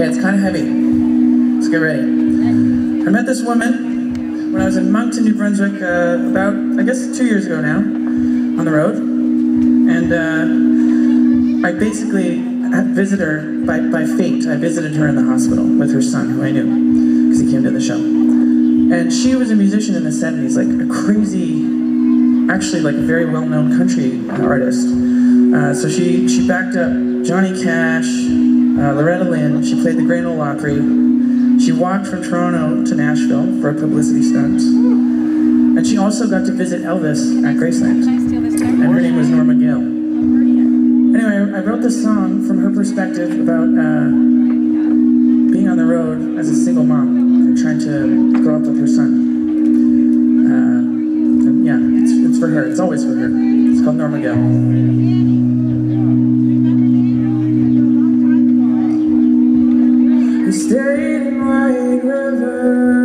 Okay, it's kind of heavy. Let's get ready. I met this woman when I was in Moncton, New Brunswick, uh, about, I guess, two years ago now, on the road. And uh, I basically visited her by, by fate. I visited her in the hospital with her son, who I knew, because he came to the show. And she was a musician in the 70s, like a crazy, actually like a very well-known country artist. Uh, so she, she backed up Johnny Cash, uh, Loretta Lynn, she played the Grand Ole Opry. She walked from Toronto to Nashville for a publicity stunt. And she also got to visit Elvis at Graceland. And her name was Norma Gale. Anyway, I wrote this song from her perspective about uh, being on the road as a single mom and trying to grow up with her son. Uh, yeah, it's, it's for her. It's always for her. It's called Norma Gale. We stayed in White River